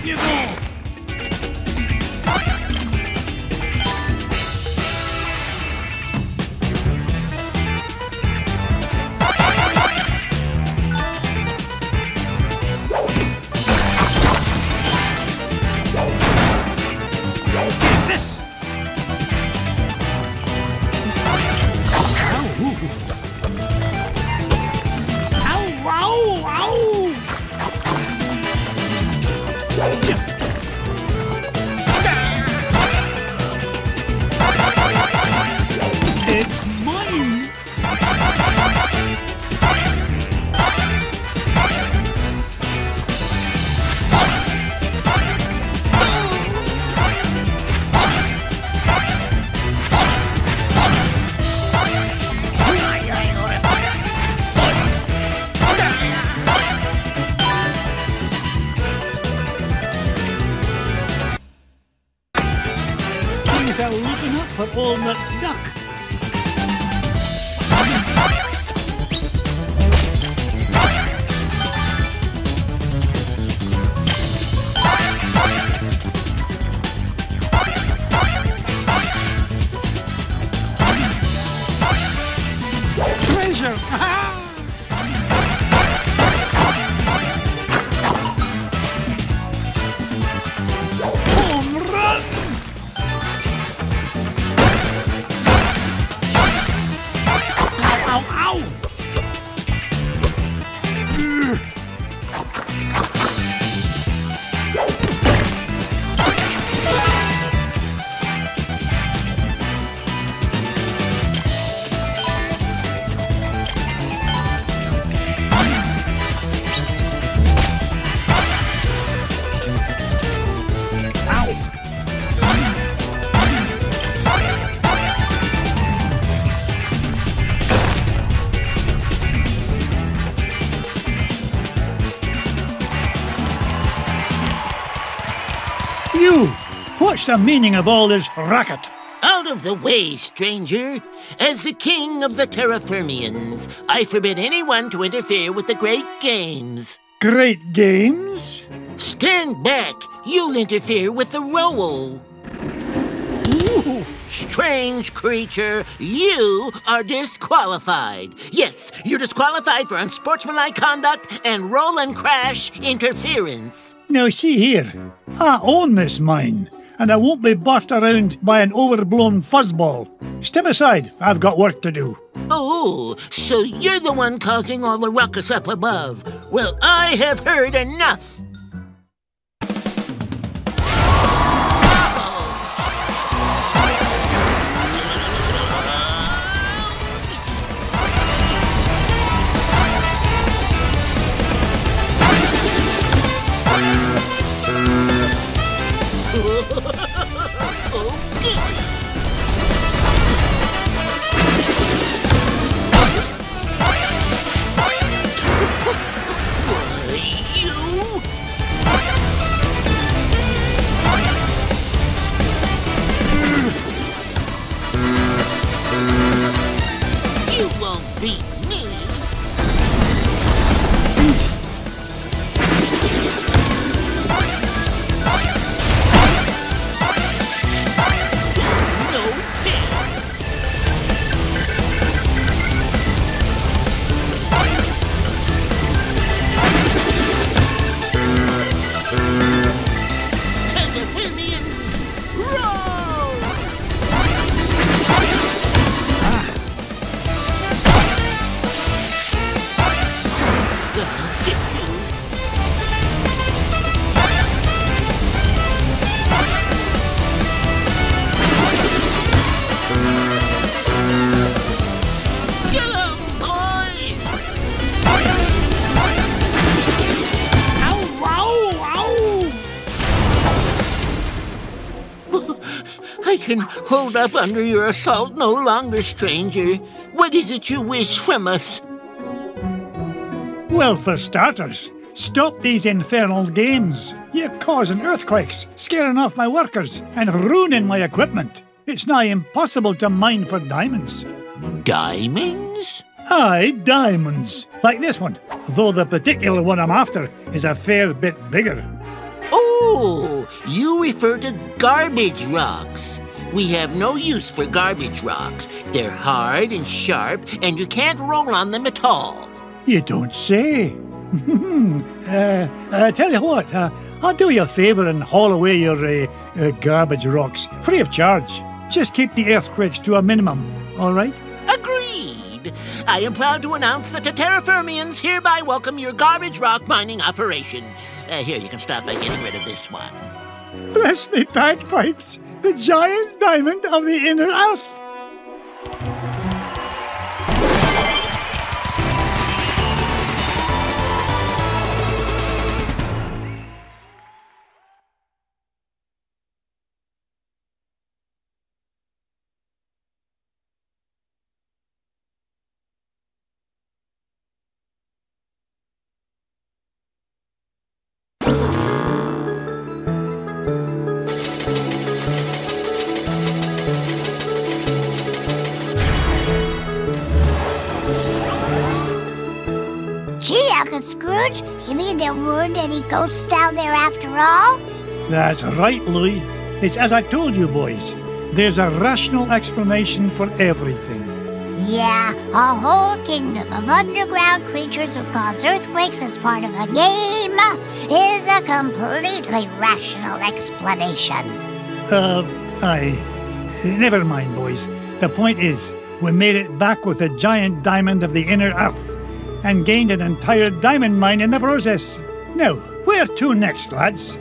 Up you What's the meaning of all this racket? Out of the way, stranger. As the king of the Terrafermians, I forbid anyone to interfere with the great games. Great games? Stand back. You'll interfere with the. Ooh. Strange creature, you are disqualified. Yes, you're disqualified for unsportsmanlike conduct and roll and crash interference. Now, see here. I own this mine, and I won't be bossed around by an overblown fuzzball. Step aside. I've got work to do. Oh, so you're the one causing all the ruckus up above. Well, I have heard enough. Hold up under your assault no longer, stranger. What is it you wish from us? Well, for starters, stop these infernal games. You're causing earthquakes, scaring off my workers, and ruining my equipment. It's nigh impossible to mine for diamonds. Diamonds? Aye, diamonds. Like this one, though the particular one I'm after is a fair bit bigger. Oh, Oh, you refer to garbage rocks. We have no use for garbage rocks. They're hard and sharp, and you can't roll on them at all. You don't say. uh, uh, tell you what, uh, I'll do you a favour and haul away your uh, uh, garbage rocks, free of charge. Just keep the earthquakes to a minimum, all right? Agreed. I am proud to announce that the Terrafermians hereby welcome your garbage rock mining operation. Uh, here, you can start by getting rid of this one. Bless me bagpipes, the giant diamond of the inner earth. You mean there weren't any ghosts down there after all? That's right, Louie. It's as I told you, boys. There's a rational explanation for everything. Yeah, a whole kingdom of underground creatures who cause earthquakes as part of a game is a completely rational explanation. Uh, I. Never mind, boys. The point is, we made it back with a giant diamond of the inner earth and gained an entire diamond mine in the process. Now, where to next, lads?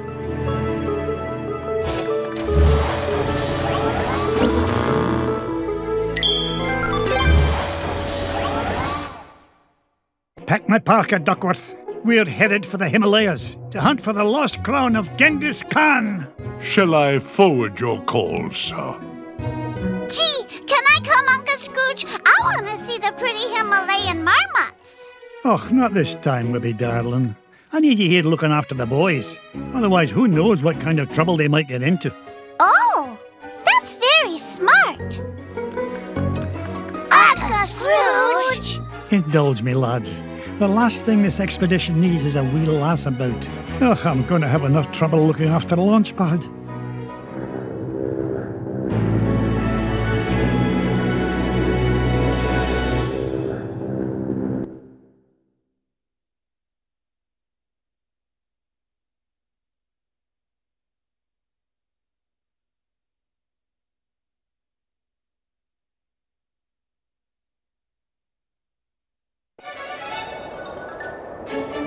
Pack my parka, Duckworth. We're headed for the Himalayas to hunt for the lost crown of Genghis Khan. Shall I forward your call, sir? Gee, can I come, Uncle Scrooge? I want to see the pretty Himalayan marmots. Oh, not this time, Webby darling. I need you here looking after the boys. Otherwise, who knows what kind of trouble they might get into. Oh, that's very smart. Uncle Scrooge! Indulge me, lads. The last thing this expedition needs is a wee lass about. Ugh, I'm going to have enough trouble looking after the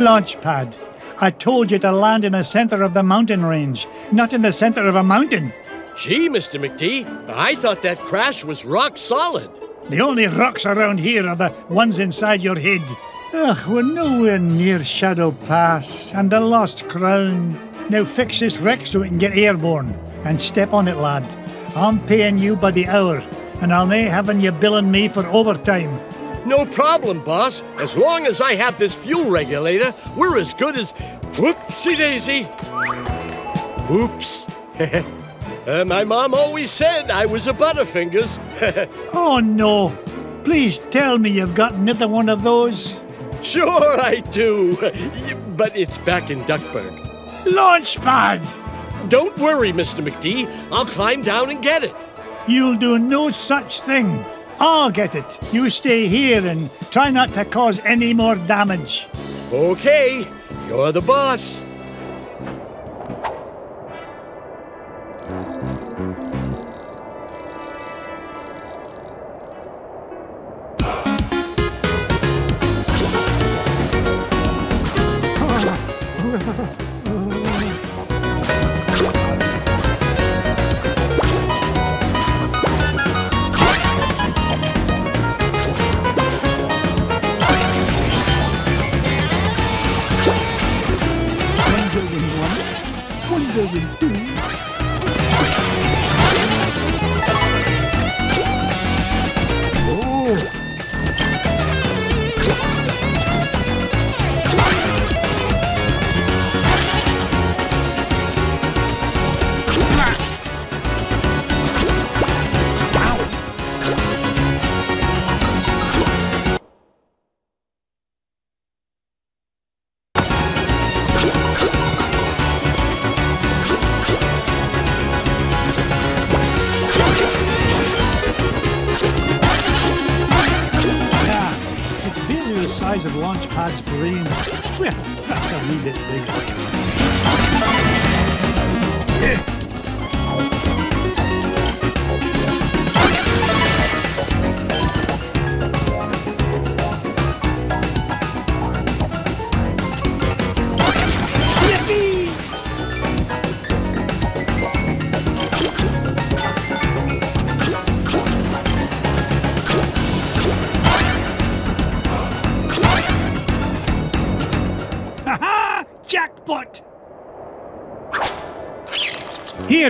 launch pad. I told you to land in the center of the mountain range, not in the center of a mountain. Gee, Mr. McD, I thought that crash was rock solid. The only rocks around here are the ones inside your head. Ugh, we're nowhere near Shadow Pass and the Lost Crown. Now fix this wreck so we can get airborne. And step on it, lad. I'm paying you by the hour, and I'll nae having you billing me for overtime. No problem, boss. As long as I have this fuel regulator, we're as good as. Whoopsie daisy. Oops. uh, my mom always said I was a Butterfingers. Oh no! Please tell me you've got another one of those. sure, I do. but it's back in Duckburg. Launch pad! Don't worry, Mr. McD. I'll climb down and get it. You'll do no such thing. I'll get it. You stay here and try not to cause any more damage. Okay, you're the boss.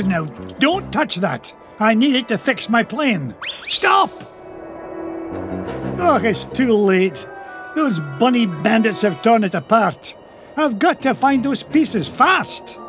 Here now, don't touch that. I need it to fix my plane. Stop! Oh, it's too late. Those bunny bandits have torn it apart. I've got to find those pieces fast.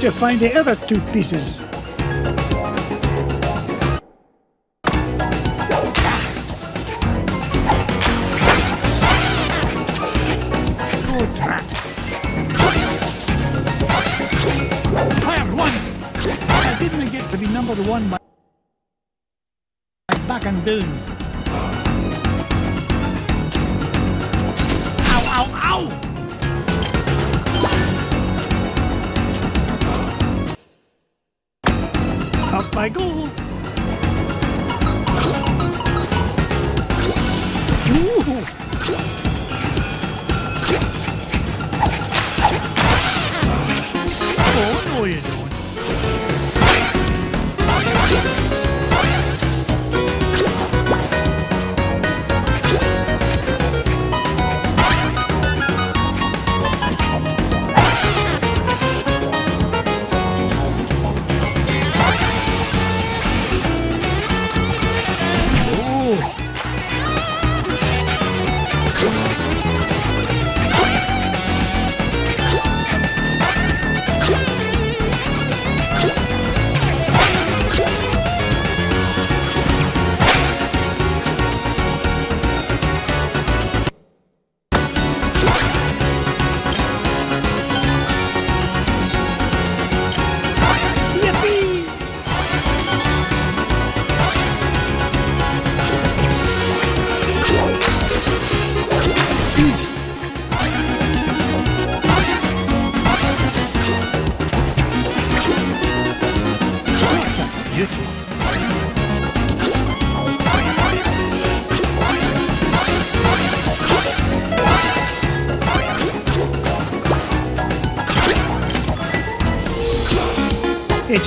To find the other two pieces. Go trap. Fire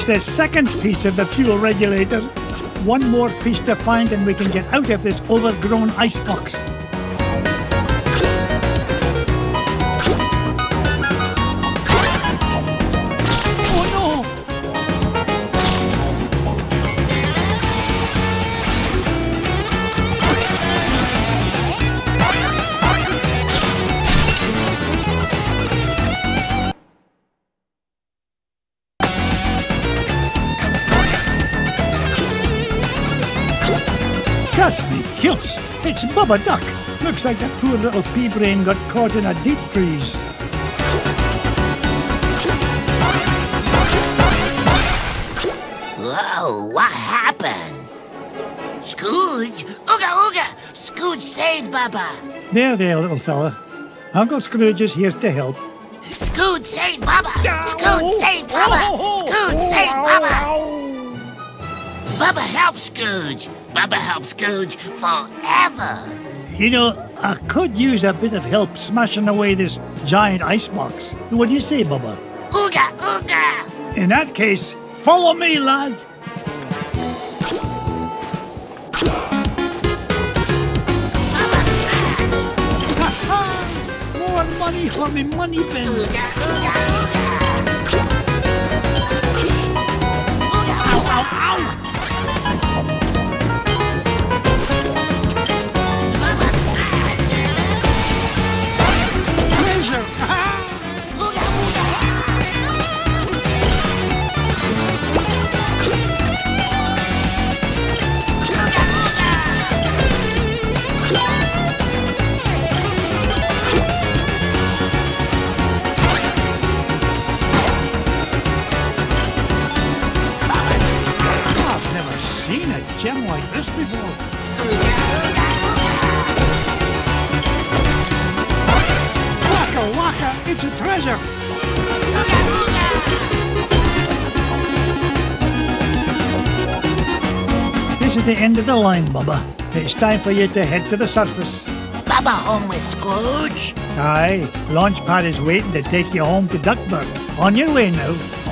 The second piece of the fuel regulator. One more piece to find and we can get out of this overgrown icebox. Bubba Duck! Looks like that poor little pea brain got caught in a deep freeze. Whoa, what happened? Scooge? Ooga Ooga! Scooge saved Bubba! There, there, little fella. Uncle Scrooge is here to help. Scoot, save Bubba! Scoot, oh, save Bubba! Oh, oh, Scoot, save Bubba! Bubba helps Scrooge! Bubba helps Scrooge forever! You know, I could use a bit of help smashing away this giant icebox. What do you say, Bubba? Ooga, ooga! In that case, follow me, lad. More money for me money bin. Ooga, ooga, ooga! Treasure! Treasure. This is the end of the line, Bubba. It's time for you to head to the surface. Bubba home with Scrooge? Aye, Launchpad is waiting to take you home to Duckburg. On your way now.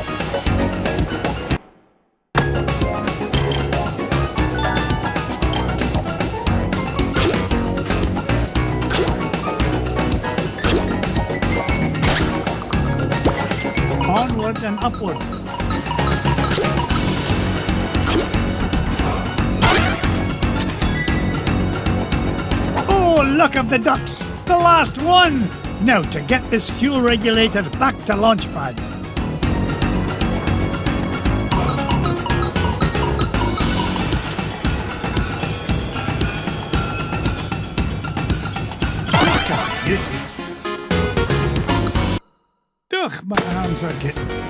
The ducks! The last one! Now to get this fuel regulator back to Launchpad. Ugh, my hands are getting.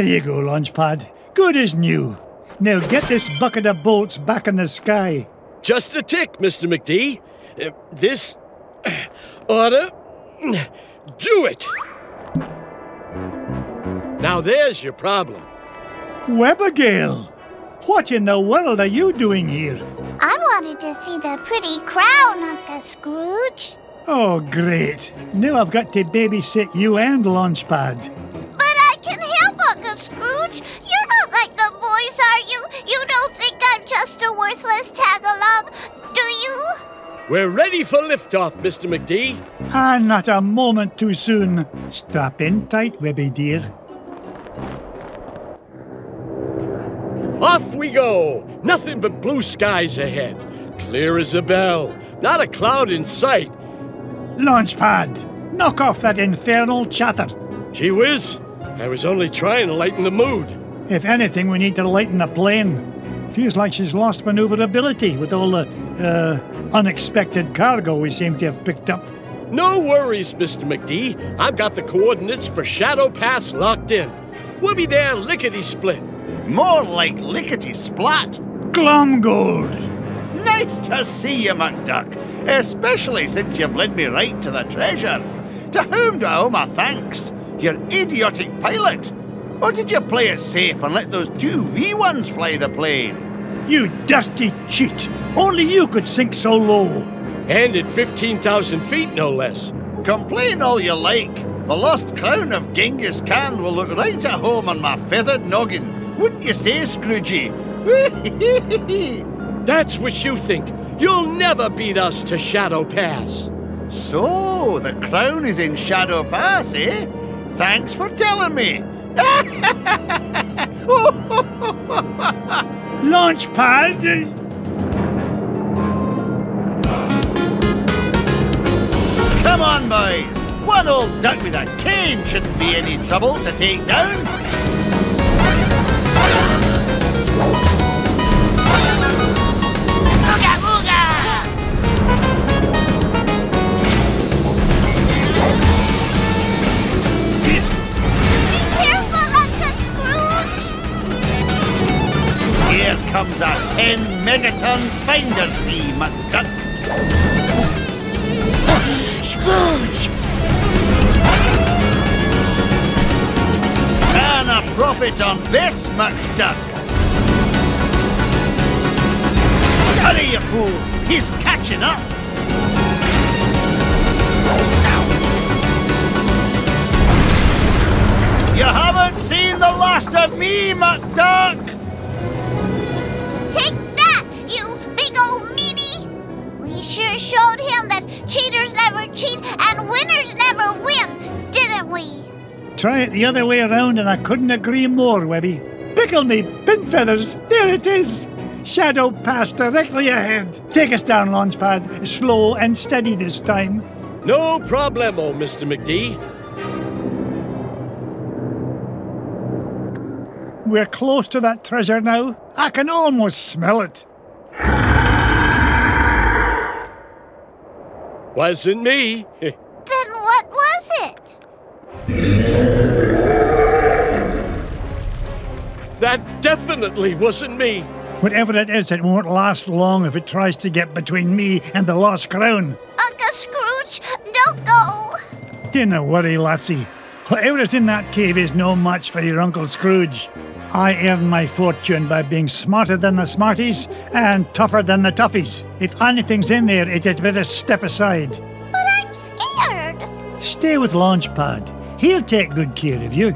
Here you go, Launchpad. Good as new. Now get this bucket of bolts back in the sky. Just a tick, Mr. McD. Uh, this order. do it. Now there's your problem. Webbigail! What in the world are you doing here? I wanted to see the pretty crown, Uncle Scrooge. Oh, great. Now I've got to babysit you and Launchpad. But Scrooge. You're not like the boys, are you? You don't think I'm just a worthless tag-along, do you? We're ready for liftoff, Mr. McD. Ah, not a moment too soon. Strap in tight, Webby dear. Off we go. Nothing but blue skies ahead. Clear as a bell. Not a cloud in sight. Launchpad, knock off that infernal chatter. Gee whiz, I was only trying to lighten the mood. If anything, we need to lighten the plane. Feels like she's lost maneuverability with all the, uh, unexpected cargo we seem to have picked up. No worries, Mr. McD. I've got the coordinates for Shadow Pass locked in. We'll be there lickety split. More like lickety splat. Glomgold! Nice to see you, McDuck, especially since you've led me right to the treasure. To whom do I owe my thanks? Your idiotic pilot? Or did you play it safe and let those two wee ones fly the plane? You dirty cheat! Only you could sink so low! And at 15,000 feet, no less. Complain all you like. The lost crown of Genghis Khan will look right at home on my feathered noggin. Wouldn't you say, Scroogey? That's what you think. You'll never beat us to Shadow Pass. so, the crown is in Shadow Pass, eh? Thanks for telling me. Launch pad! Come on, boys. One old duck with a cane shouldn't be any trouble to take down. 10 megaton finder's fee, McDuck. Scrooge! Turn a profit on this, McDuck. Hurry, you fools! He's catching up! You haven't seen the last of me, McDuck! Take that, you big old meanie! We sure showed him that cheaters never cheat and winners never win, didn't we? Try it the other way around, and I couldn't agree more, Webby. Pickle me, pin feathers, there it is! Shadow pass directly ahead. Take us down, Launchpad. Slow and steady this time. No problemo, Mr. McD. We're close to that treasure now. I can almost smell it. Wasn't me. Then what was it? that definitely wasn't me. Whatever it is, it won't last long if it tries to get between me and the lost crown. Uncle Scrooge, don't go! Dinna worry, lassie. Whatever is in that cave is no match for your Uncle Scrooge. I earn my fortune by being smarter than the smarties and tougher than the toughies. If anything's in there, it had better step aside. But I'm scared. Stay with Launchpad. He'll take good care of you.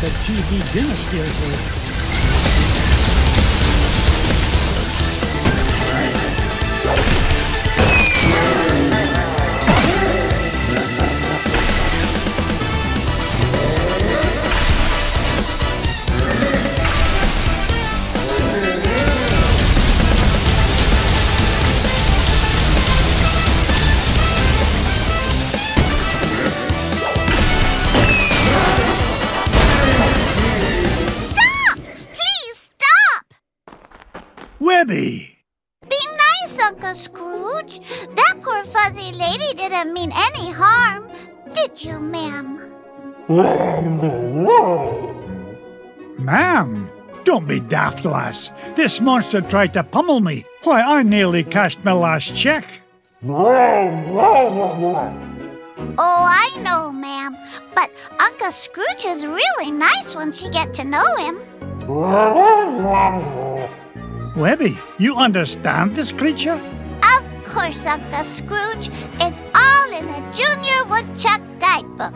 the TV dinner seriously. Daft, lass. This monster tried to pummel me. Why, I nearly cashed my last check. Oh, I know, ma'am. But Uncle Scrooge is really nice once you get to know him. Webby, you understand this creature? Of course, Uncle Scrooge. It's all in the Junior Woodchuck Guidebook.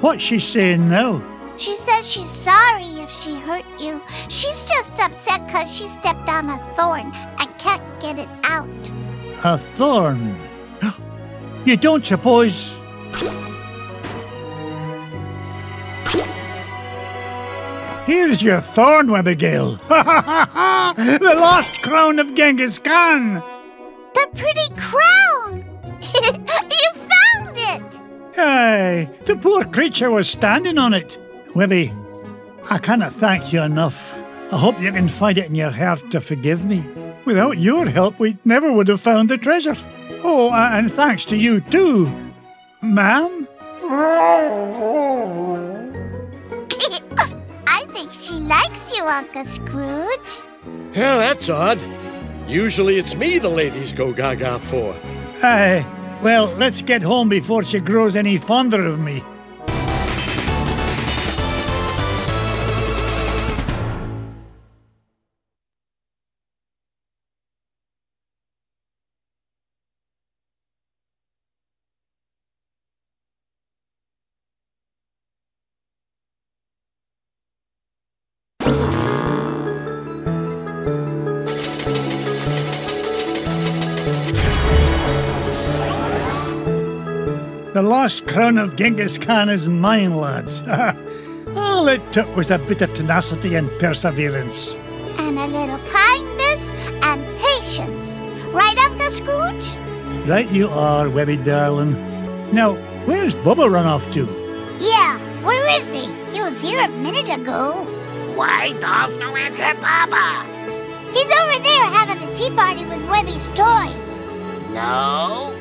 What's she saying now? She says she's sorry if she hurt you. She's just upset because she stepped on a thorn and can't get it out. A thorn. You don't suppose. Here's your thorn, Abigail. the lost crown of Genghis Khan. The pretty crown! you found it! Aye, the poor creature was standing on it. Webby, I cannot thank you enough. I hope you can find it in your heart to forgive me. Without your help, we never would have found the treasure. Oh, and thanks to you too, ma'am. I think she likes you, Uncle Scrooge. Yeah, that's odd. Usually it's me the ladies go gaga for. Aye, well, let's get home before she grows any fonder of me. Lost crown of Genghis Khan is mine, lads. All it took was a bit of tenacity and perseverance. And a little kindness and patience. Right, Uncle Scrooge? Right you are, Webby darling. Now, where's Bubba run off to? Yeah, where is he? He was here a minute ago. Why don't you answer Bubba? He's over there having a tea party with Webby's toys. No.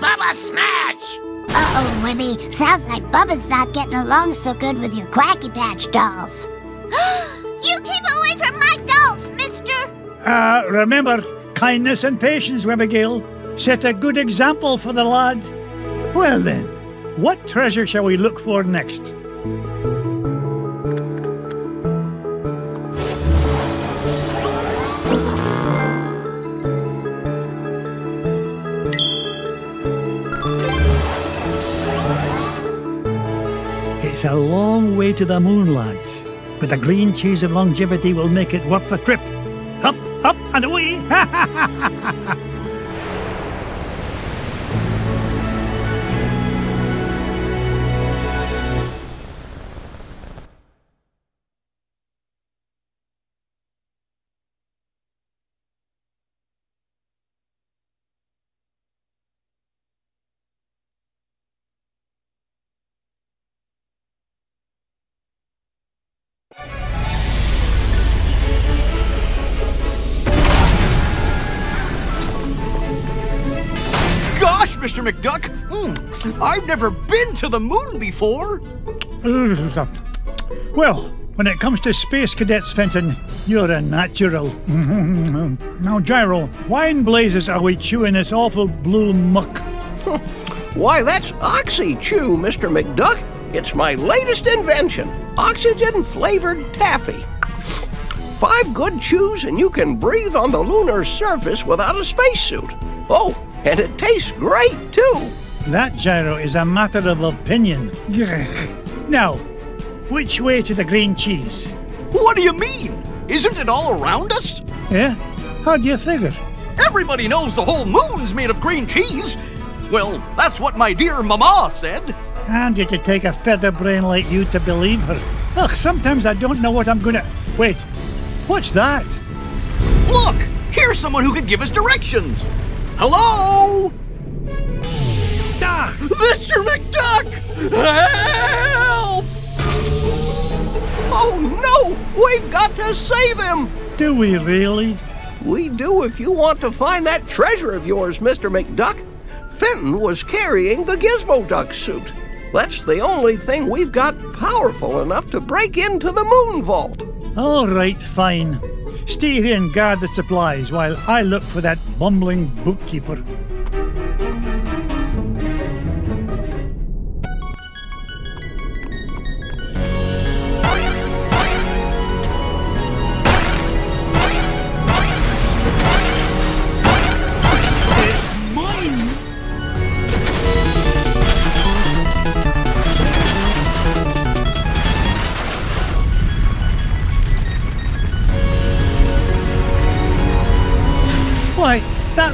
Bubba Smash! Uh-oh, Webby. Sounds like Bubba's not getting along so good with your Quacky Patch dolls. you keep away from my dolls, mister! Uh, remember, kindness and patience, Webbigail. Set a good example for the lad. Well then, what treasure shall we look for next? It's a long way to the moon, lads, but the green cheese of longevity will make it worth the trip. Up, up, and away! Gosh, Mr. McDuck! Hmm, I've never been to the moon before! well, when it comes to space cadets, Fenton, you're a natural. now, Gyro, why in blazes are we chewing this awful blue muck? Why, that's Oxy Chew, Mr. McDuck. It's my latest invention oxygen flavored taffy. Five good chews, and you can breathe on the lunar surface without a spacesuit. Oh, and it tastes great, too. That gyro is a matter of opinion. Now, which way to the green cheese? What do you mean? Isn't it all around us? Yeah? How do you figure? Everybody knows the whole moon's made of green cheese. Well, that's what my dear mama said. And you could take a feather brain like you to believe her. Ugh, sometimes I don't know what I'm gonna. Wait, what's that? Look, here's someone who could give us directions. Hello? Ah! Mr. McDuck! Help! Oh no! We've got to save him! Do we really? We do if you want to find that treasure of yours, Mr. McDuck. Fenton was carrying the Gizmo Duck suit. That's the only thing we've got powerful enough to break into the moon vault. All right, fine. Stay here and guard the supplies while I look for that bumbling bookkeeper.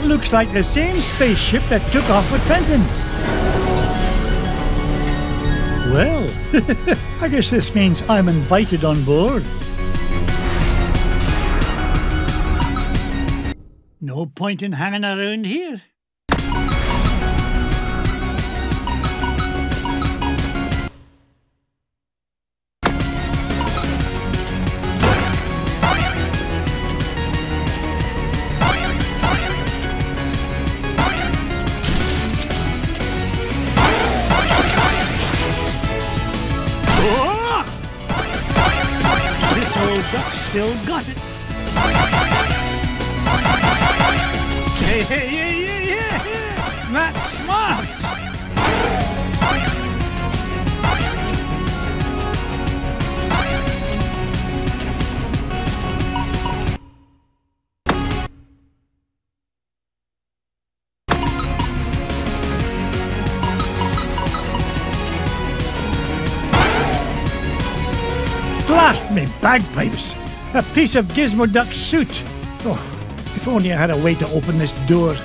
Looks like the same spaceship that took off with Fenton. Well, I guess this means I'm invited on board. No point in hanging around here. Bagpipes! A piece of Gizmo Duck suit! Oh, if only I had a way to open this door.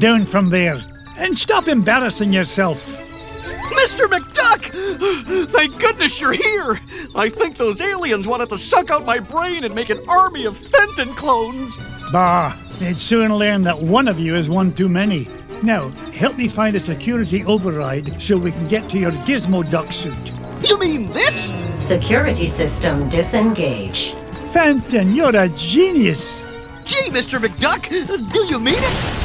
Down from there and stop embarrassing yourself. Mr. McDuck! Thank goodness you're here! I think those aliens wanted to suck out my brain and make an army of Fenton clones! Bah, they'd soon learn that one of you is one too many. Now, help me find a security override so we can get to your Gizmo Duck suit. You mean this? Security system disengaged. Fenton, you're a genius. Gee, Mr. McDuck, do you mean it?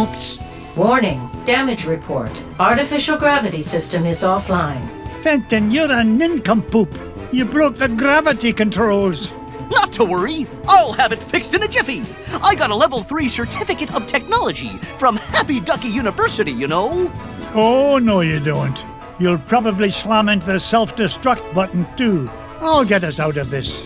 Oops. Warning, damage report. Artificial gravity system is offline. Fenton, you're a nincompoop. You broke the gravity controls. Not to worry, I'll have it fixed in a jiffy. I got a level 3 certificate of technology from Happy Ducky University, you know. Oh, no, you don't. You'll probably slam into the self destruct button, too. I'll get us out of this.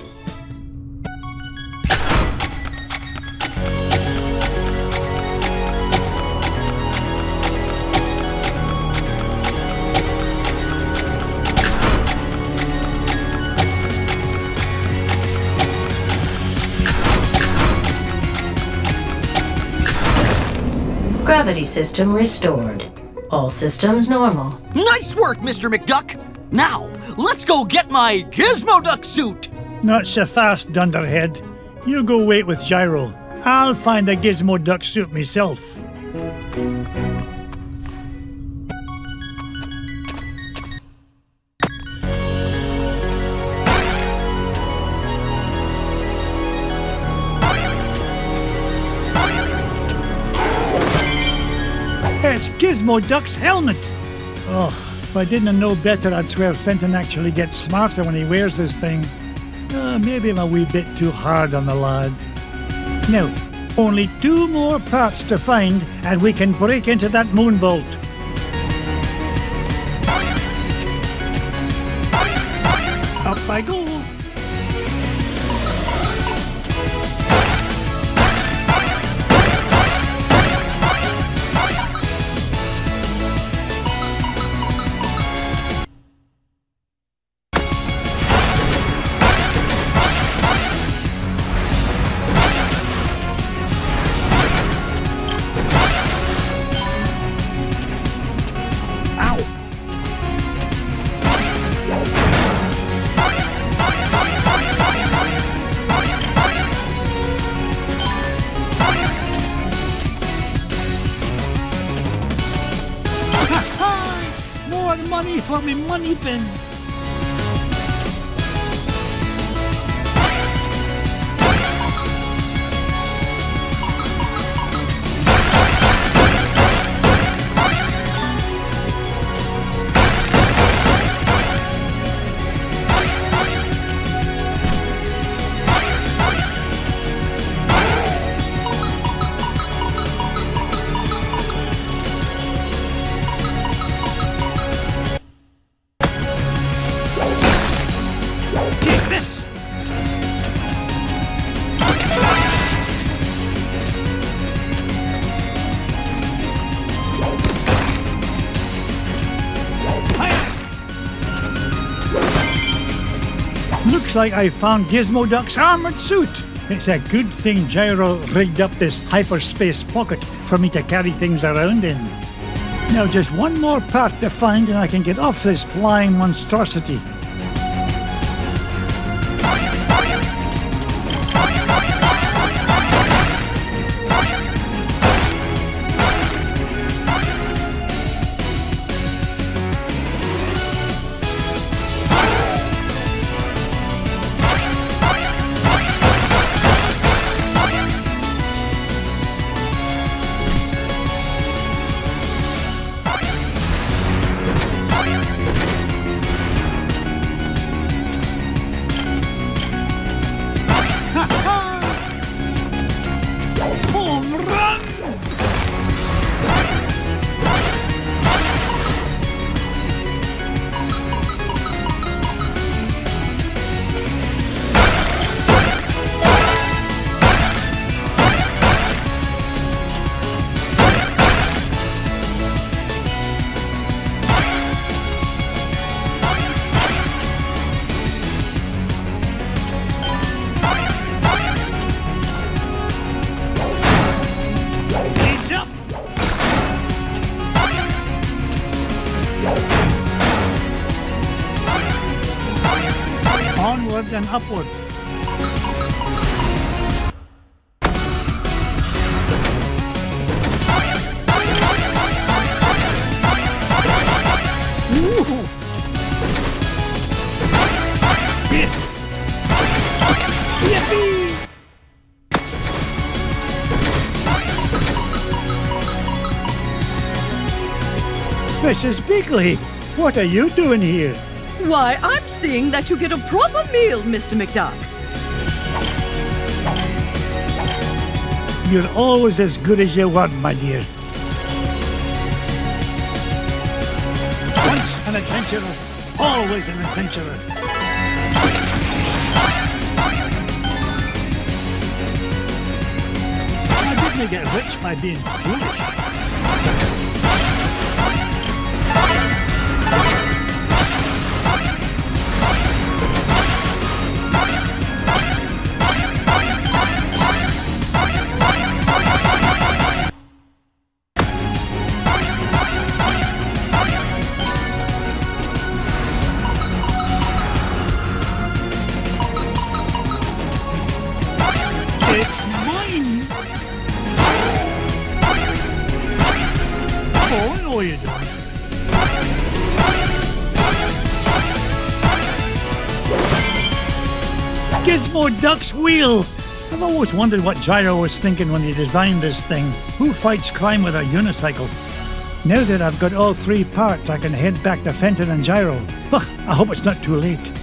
Gravity system restored. All systems normal. Nice work, Mr. McDuck. Now, let's go get my Gizmo Duck suit. Not so fast, Dunderhead. You go wait with Gyro. I'll find a Gizmo Duck suit myself. It's Gizmo Duck's helmet. Oh, if I didn't know better, I'd swear Fenton actually gets smarter when he wears this thing. Uh, maybe I'm a wee bit too hard on the lad. Now, only two more parts to find, and we can break into that moon vault. Like I found Gizmo Duck's armored suit. It's a good thing Gyro rigged up this hyperspace pocket for me to carry things around in. Now just one more part to find and I can get off this flying monstrosity. Mrs. Beakley, what are you doing here? Why, I'm seeing that you get a proper meal, Mr. McDuck. You're always as good as you were, my dear. Once an adventurer, always an adventurer. I didn't get rich by being foolish. Wheel! I've always wondered what Gyro was thinking when he designed this thing. Who fights crime with a unicycle? Now that I've got all three parts, I can head back to Fenton and Gyro. I hope it's not too late.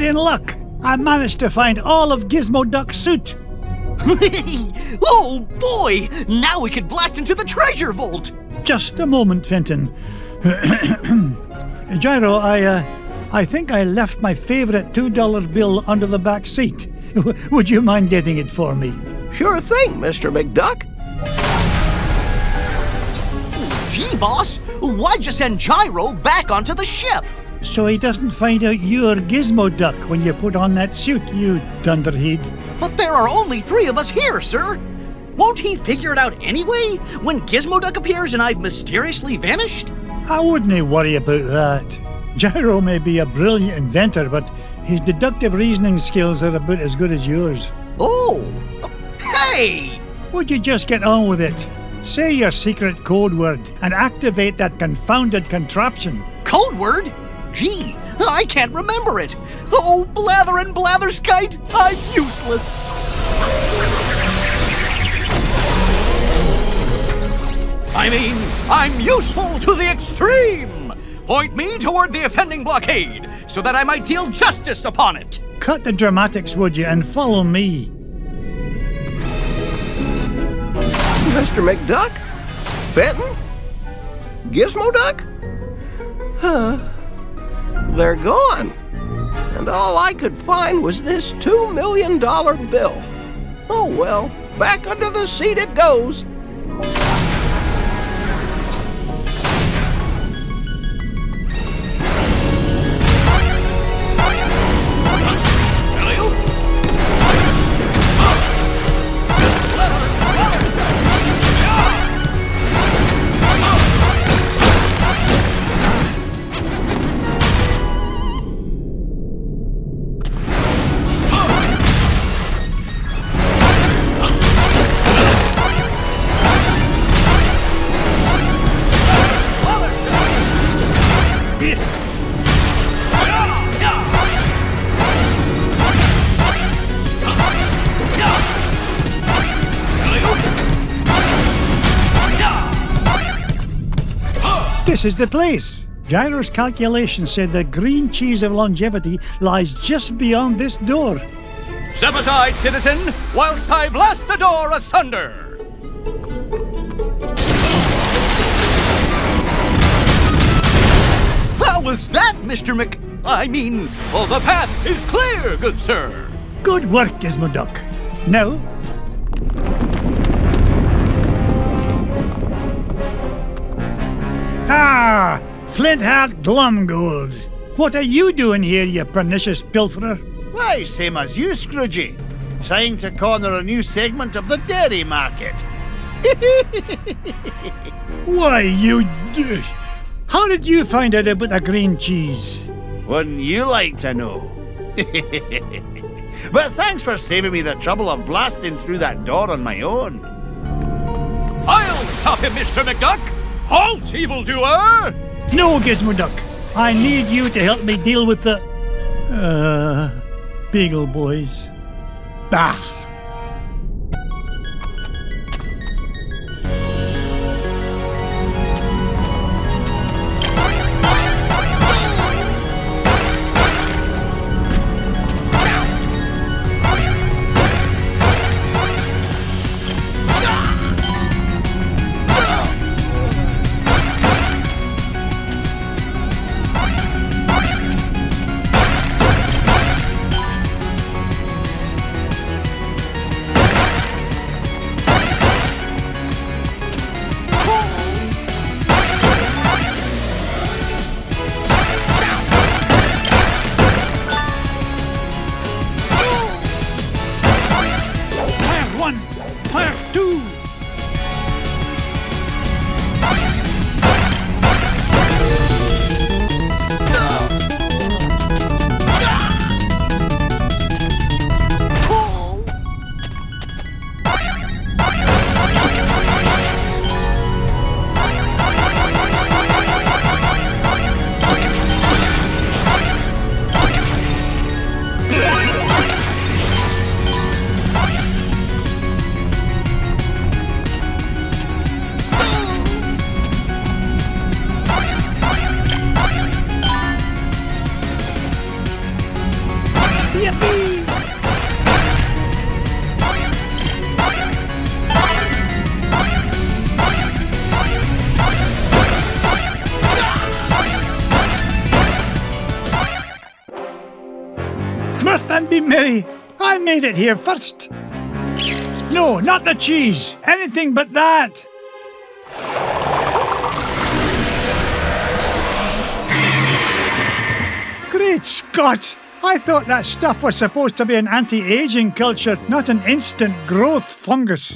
In luck. I managed to find all of Gizmo Duck's suit. oh boy! Now we could blast into the treasure vault! Just a moment, Fenton. Gyro, I, uh, I think I left my favorite $2 bill under the back seat. Would you mind getting it for me? Sure thing, Mr. McDuck. Gee, boss, why'd you send Gyro back onto the ship? So he doesn't find out you're Gizmo Duck when you put on that suit, you dunderhead. But there are only three of us here, sir. Won't he figure it out anyway when Gizmo Duck appears and I've mysteriously vanished? I wouldn't worry about that. Gyro may be a brilliant inventor, but his deductive reasoning skills are about as good as yours. Oh! Hey! Would you just get on with it? Say your secret code word and activate that confounded contraption. Code word? Gee, I can't remember it. Oh, blather and blatherskite, I'm useless. I mean, I'm useful to the extreme. Point me toward the offending blockade so that I might deal justice upon it. Cut the dramatics, would you, and follow me. Mr. McDuck? Fenton? Gizmo Duck? Huh. They're gone. And all I could find was this $2 million bill. Oh well, back under the seat it goes. This is the place. Gyro's calculations said the green cheese of longevity lies just beyond this door. Step aside, citizen, whilst I blast the door asunder! How was that, Mr. Mc... I mean, oh, the path is clear, good sir! Good work, Gizmo Duck. Now, Ah, Flintheart Glomgold. What are you doing here, you pernicious pilferer? Why, same as you, Scroogey. Trying to corner a new segment of the dairy market. Why, you. d- How did you find out about the green cheese? Wouldn't you like to know? but thanks for saving me the trouble of blasting through that door on my own. I'll stop him, Mr. McDuck! Halt, evildoer! No, Gizmo Duck. I need you to help me deal with the. Uh. Beagle Boys. Bah! Made it here first. No, not the cheese. Anything but that. Great Scott! I thought that stuff was supposed to be an anti aging culture, not an instant growth fungus.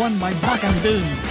One by back and.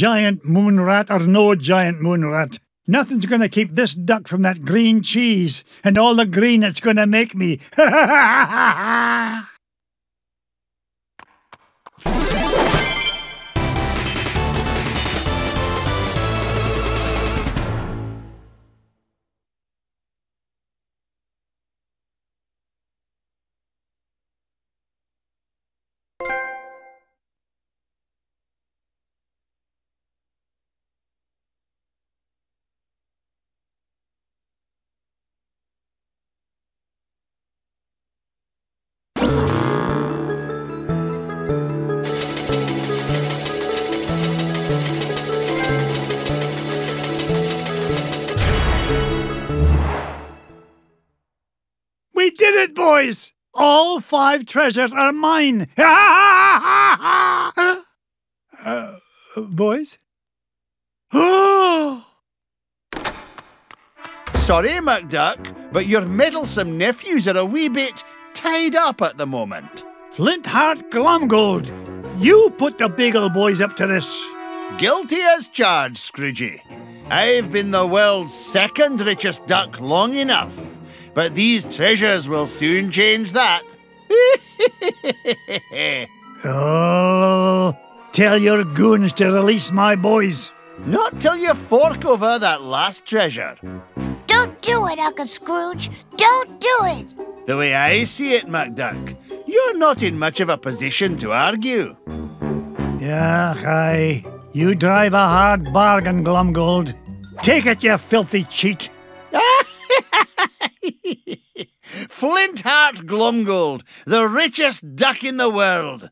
Giant moon rat or no giant moon rat. Nothing's going to keep this duck from that green cheese and all the green it's going to make me. boys! All five treasures are mine! uh, boys? Sorry, McDuck, but your meddlesome nephews are a wee bit tied up at the moment. Flintheart Glomgold, you put the Beagle boys up to this. Guilty as charged, Scroogey. I've been the world's second richest duck long enough, but these treasures will soon change that. oh, tell your goons to release my boys. Not till you fork over that last treasure. Don't do it, Uncle Scrooge. Don't do it. The way I see it, McDuck, you're not in much of a position to argue. Yeah, aye. You drive a hard bargain, Glomgold. Take it, you filthy cheat. Flintheart Glomgold, the richest duck in the world.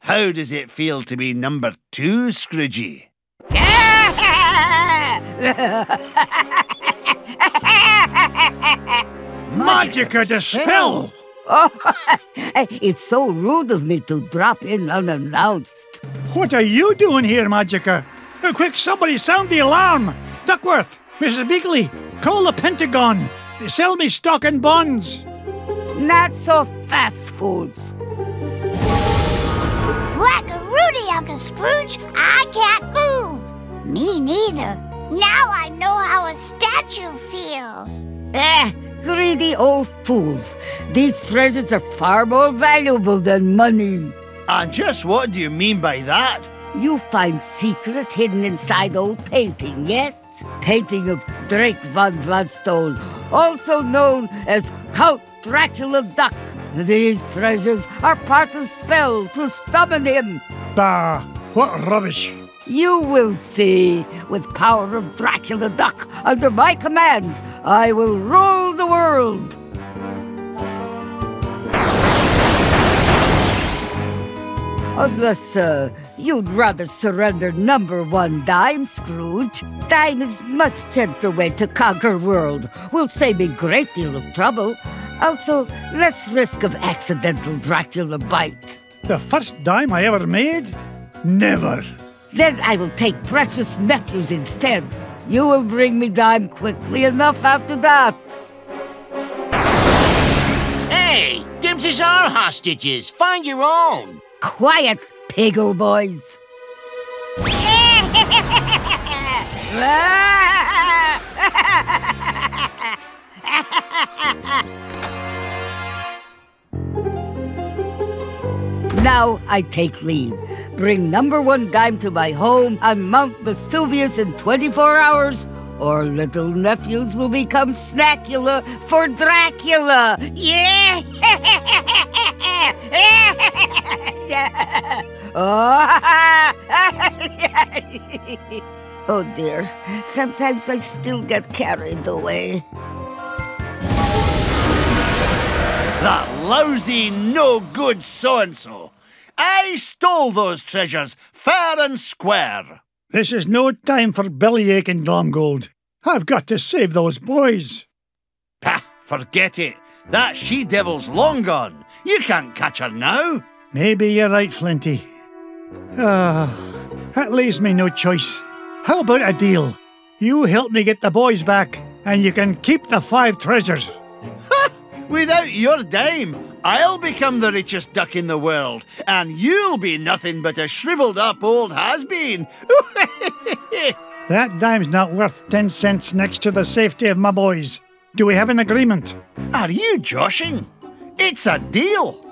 How does it feel to be number two, Scroogey? Magica De Spell! Oh, it's so rude of me to drop in unannounced. What are you doing here, Magica? Quick, somebody sound the alarm! Duckworth, Mrs. Beakley, call the Pentagon. They sell me stock and bonds. Not so fast, fools. Whack-a-roody, Uncle Scrooge. I can't move. Me neither. Now I know how a statue feels. Eh, greedy old fools. These treasures are far more valuable than money. And just what do you mean by that? You find secret hidden inside old painting, yes? Painting of Drake von Vladstone, also known as Count Dracula Duck. These treasures are part of spell to summon him. Bah, what rubbish. You will see. With power of Dracula Duck under my command, I will rule the world. Unless, uh, you'd rather surrender number one dime, Scrooge. Dime is much gentler way to conquer world. Will save me great deal of trouble. Also, less risk of accidental Dracula bite. The first dime I ever made? Never. Then I will take precious nephews instead. You will bring me dime quickly enough after that. Hey, Dimses are hostages. Find your own. Quiet, Beagle boys. Now I take leave. Bring number one dime to my home on Mount Vesuvius in 24 hours, or little nephews will become snackula for Dracula. Yeah! oh dear, sometimes I still get carried away. That lousy, no good so and so. I stole those treasures fair and square. This is no time for bellyaching, Glomgold. I've got to save those boys. Pah, forget it. That she devil's long gone. You can't catch her now. Maybe you're right, Flinty. Ah, that leaves me no choice. How about a deal? You help me get the boys back, and you can keep the five treasures. Ha! Without your dime, I'll become the richest duck in the world, and you'll be nothing but a shriveled up old has been. That dime's not worth ten cents next to the safety of my boys. Do we have an agreement? Are you joshing? It's a deal.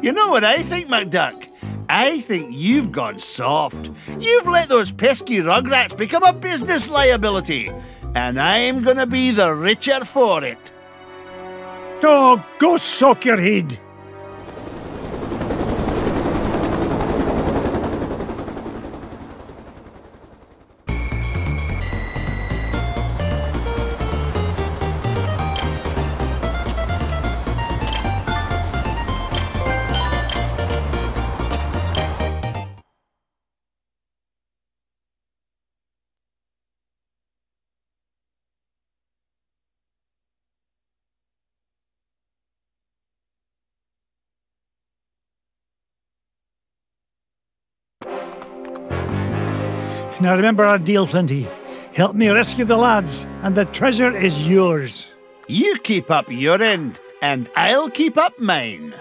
You know what I think, McDuck? I think you've gone soft. You've let those pesky rugrats become a business liability, and I'm gonna be the richer for it. Oh, go soak your head. Now remember our deal, Flinty. Help me rescue the lads, and the treasure is yours. You keep up your end, and I'll keep up mine.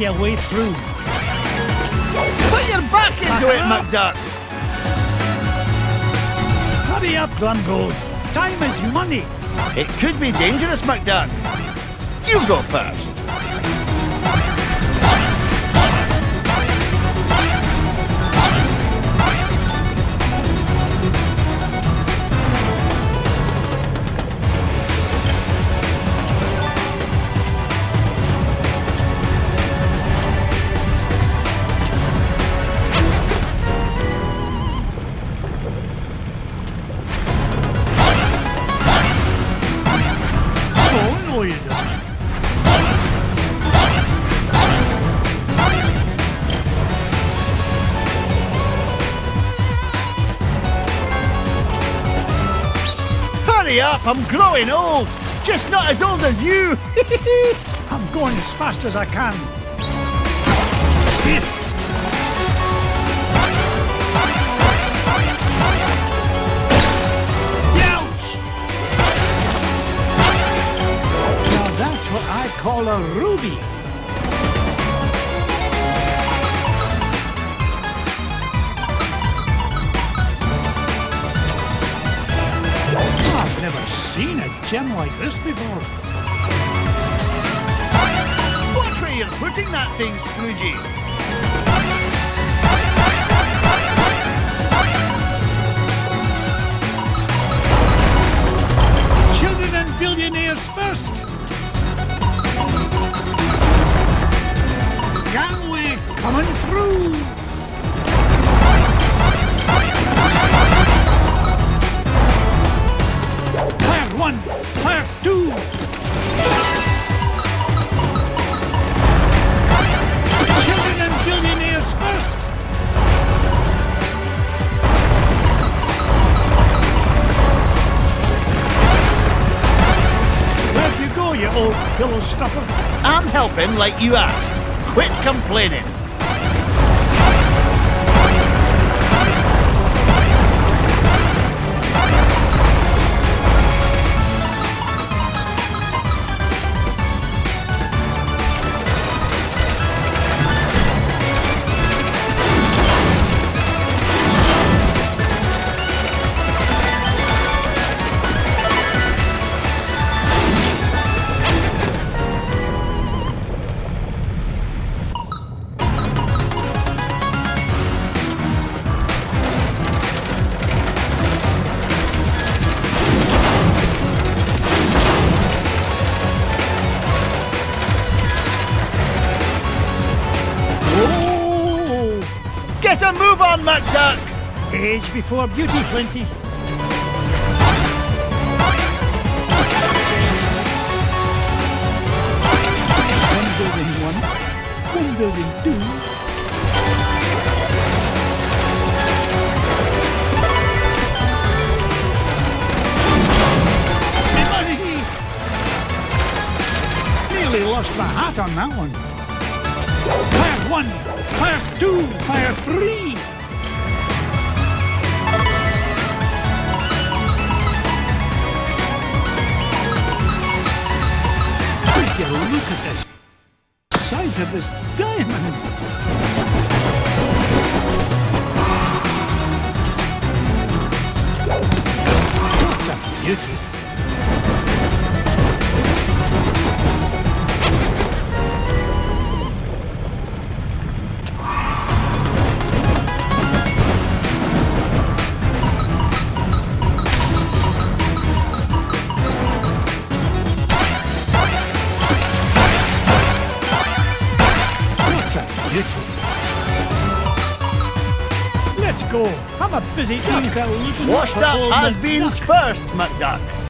Be a way through. Put your back into it, uh-huh. McDuck. Hurry up, Glomgold. Time is money. It could be dangerous, McDuck. You go first. Up, I'm growing old. Just not as old as you. I'm going as fast as I can. Ouch! Now that's what I call a ruby. Seen a gem like this before. Watch where you're putting that thing, Scroogey. Children and billionaires first. Gangway coming through. pillow stuffer? I'm helping like you asked. Quit complaining. for Beauty 20. Washta has been first, McDuck.